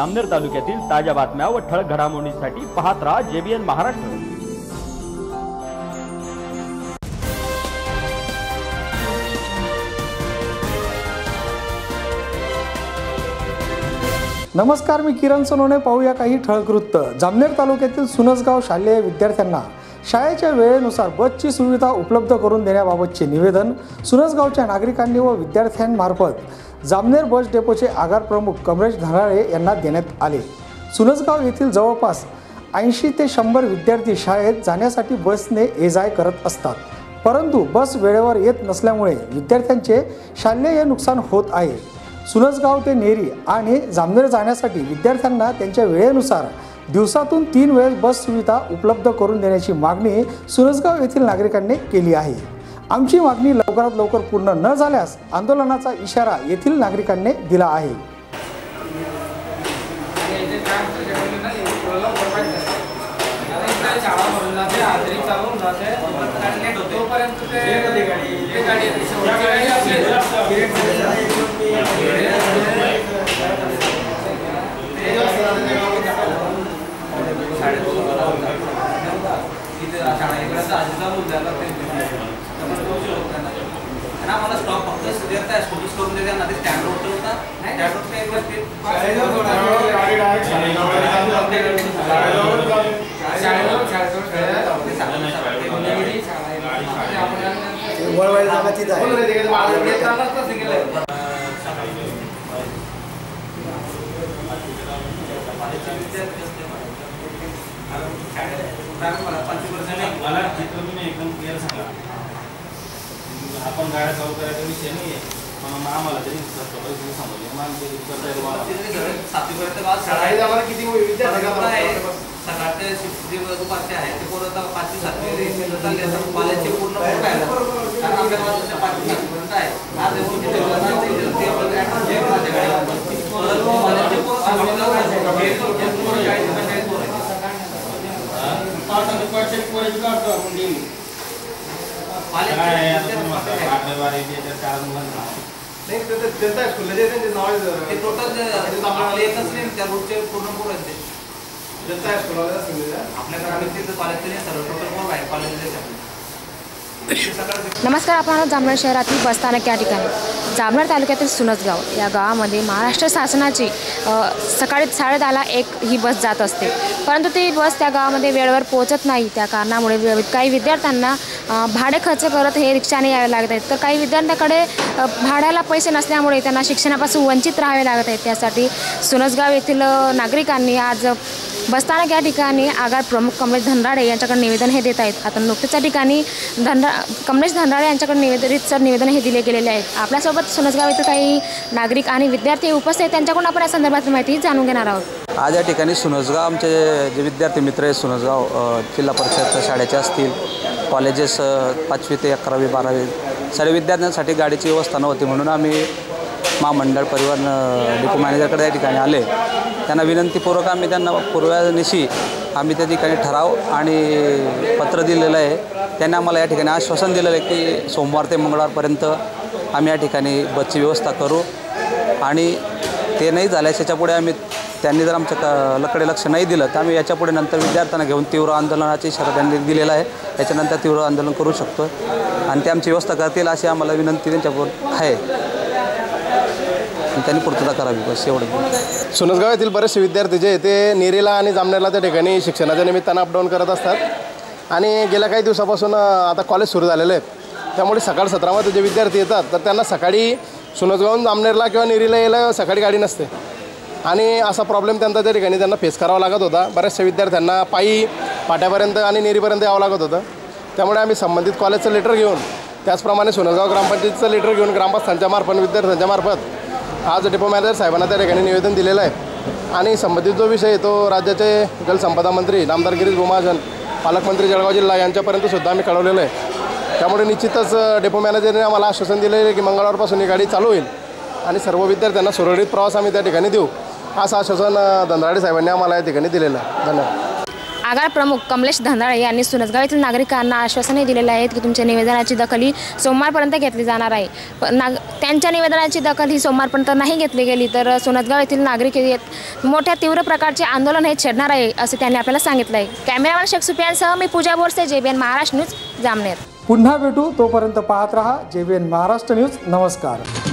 अमनेर तालुक्यातील ताज्या बातम्या व ठळक घडामोडींसाठी पाहत राहा जेबीएन महाराष्ट्र. नमस्कार मी किरण सोनोने पाहूया काही ठळक वृत्त. जामनेर तालुक्यातील सुनसगाव शालेय विद्यार्थ्यांना शाळेच्या वेळेनुसार बसची सुविधा उपलब्ध करून देण्याबाबतचे निवेदन सुनसगावच्या नागरिकांनी व विद्यार्थ्यांमार्फत जामनेर बस डेपोचे आगार प्रमुख कमरेश धनाळे यांना देण्यात आले. सुनसगाव येथील जवळपास ऐंशी ते शंभर विद्यार्थी शाळेत जाण्यासाठी बसने ये जाय करत असतात. परंतु बस वेळेवर येत नसल्यामुळे विद्यार्थ्यांचे शालेय नुकसान होत आहे. सुरसगाव ते नेरी आणि जामनेर जाण्यासाठी विद्यार्थ्यांना त्यांच्या वेळेनुसार दिवसातून तीन वेळेस बस सुविधा उपलब्ध करून देण्याची मागणी सुरजगाव येथील नागरिकांनी केली आहे. आमची मागणी लवकरात लवकर पूर्ण न झाल्यास आंदोलनाचा इशारा येथील नागरिकांनी दिला आहे. तोपर्यंत ते ते गाडी येते. शेवटची गाडी इथे शाळा त्यामुळे तो होतो त्यांना. आणि आम्हाला स्टॉप फक्त देत आहे स्कूटीज करून देते ना ते स्टँड रोड होता स्टँड वळवायला आपण गाड्या चालू करायचा विषय नाही आहे मग आम्हाला तरी सातवीपर्यंत किती परत सकाळचे शिफ्ट जे दुपारचे आहे ते पोरं आता पाचवी सातवी कॉलेजचे पूर्ण पोरं आहे कारण आपल्या बाजूच्या पाचवी सातवीपर्यंत आहे. आज एवढं किती मुलांना ते- ते नाही ते तर जनता आहे, स्कूलला जे त्यांचे नाव आहे ते टोटल आपले एकच नाही त्या रोडचे पूर्ण पोरं आहेत ते. जनता आहे स्कूलवाले समजा आपल्याकडे आम्ही तिथं कॉलेजचे नाही सर्व टोटल पोरं आहे कॉलेजचे सकाळचे नमस्कार आपण जामनेर शहरातील बसस्थानक या ठिकाणी. जामनेर तालुक्यातील सुनसगाव या गावामध्ये महाराष्ट्र शासनाची सकाळी साडेदहाला एक ही बस जात असते. परंतु ती बस त्या गावामध्ये वेळेवर पोहोचत नाही. त्या कारणामुळे काही विद्यार्थ्यांना भाडे खर्च करत हे रिक्षाने यावे लागत आहेत. तर काही विद्यार्थ्यांकडे भाड्याला पैसे नसल्यामुळे त्यांना शिक्षणापासून वंचित राहावे लागत आहेत. त्यासाठी सुनसगाव येथील नागरिकांनी आज बसस्थानक या ठिकाणी आगार प्रमुख कमलेश धनराडे यांच्याकडे निवेदन हे देत आहेत. आता नुकतेच्या ठिकाणी धनरा कमलेश धनराडे यांच्याकडे निवेदनित सर निवेदन हे दिले गेलेले आहेत. आपल्यासोबत सुनसगाव येथील काही नागरिक आणि विद्यार्थी उपस्थित आहेत. त्यांच्याकडून आपण या संदर्भात माहिती जाणून घेणार आहोत. आज या ठिकाणी सुनसगाव आमचे जे विद्यार्थी मित्र आहेत सुनसगाव जिल्हा परिषदच्या शाळेचे असतील कॉलेजेस पाचवी ते अकरावी बारावी सर्व विद्यार्थ्यांसाठी गाडीची व्यवस्था नव्हती म्हणून आम्ही महामंडळ परिवहन डिपो मॅनेजरकडे या ठिकाणी आले. त्यांना विनंतीपूर्वक आम्ही त्यांना पूर्वनिशी आम्ही त्या ठिकाणी ठराव आणि पत्र दिलेलं आहे. त्यांनी आम्हाला या ठिकाणी आश्वासन दिलेलं आहे की सोमवार ते मंगळवारपर्यंत आम्ही या ठिकाणी बसची व्यवस्था करू. आणि ते नाही झाल्यास याच्यापुढे आम्ही त्यांनी जर आमच्या लकडे लक्ष नाही दिलं तर आम्ही याच्यापुढे नंतर विद्यार्थ्यांना घेऊन तीव्र आंदोलनाची इशारा त्यांनी दिलेला आहे. याच्यानंतर तीव्र आंदोलन करू शकतो आणि ते आमची व्यवस्था करतील अशी आम्हाला विनंती त्यांच्याकडून आहे. आणि त्यांनी पूर्तता करावी बस एवढं सुनसगाव येथील बरेचसे विद्यार्थी जे ते नेरीला आणि जामनेरला त्या ठिकाणी शिक्षणाच्या निमित्तानं अपडाऊन करत असतात. आणि गेल्या काही दिवसापासून आता कॉलेज सुरू झालेलं आहे त्यामुळे सकाळ सत्रामध्ये जे विद्यार्थी येतात तर त्यांना सकाळी सुनसगावून जामनेरला किंवा नेरीला यायला सकाळी गाडी नसते. आणि असा प्रॉब्लेम त्यांचा त्या ठिकाणी त्यांना फेस करावा लागत होता. बऱ्याचशा विद्यार्थ्यांना पायी पाट्यापर्यंत आणि नेरीपर्यंत यावं लागत होतं. त्यामुळे आम्ही संबंधित कॉलेजचं लेटर घेऊन त्याचप्रमाणे सोनगाव ग्रामपंचायतीचं लेटर घेऊन ग्रामस्थांच्या मार्फत विद्यार्थ्यांच्या मार्फत आज डेपो मॅनेजर साहेबांना त्या ठिकाणी निवेदन दिलेलं आहे. आणि संबंधित जो विषय आहे तो राज्याचे जलसंपदा मंत्री नामदार गिरीश गोमाजन पालकमंत्री जळगाव जिल्हा यांच्यापर्यंत सुद्धा आम्ही कळवलेलं आहे. त्यामुळे निश्चितच डेपो मॅनेजरने आम्हाला आश्वासन दिलेलं आहे की मंगळवारपासून ही गाडी चालू होईल. आणि सर्व विद्यार्थ्यांना सुरळीत प्रवास आम्ही त्या ठिकाणी देऊ. असं आश्वासन धनराडे साहेबांनी आम्हाला या ठिकाणी दिलेलं. आहे धन्यवाद. आगार प्रमुख कमलेश धंदाळे यांनी सुनसगाव येथील नागरिकांना आश्वासने दिलेले आहेत की तुमच्या निवेदनाची दखल ही सोमवारपर्यंत घेतली जाणार आहे. पण नाग त्यांच्या निवेदनाची दखल ही सोमवारपर्यंत नाही घेतली गेली तर सुनसगाव येथील नागरिक हे मोठ्या तीव्र प्रकारचे आंदोलन हे छेडणार आहे असे त्यांनी आपल्याला सांगितलं आहे कॅमेरामॅन शेख सुपियांसह मी पूजा बोरसे जेबीएन महाराष्ट्र न्यूज जामनेर. पुन्हा भेटू तोपर्यंत पाहत रहा जे बी एन महाराष्ट्र न्यूज नमस्कार.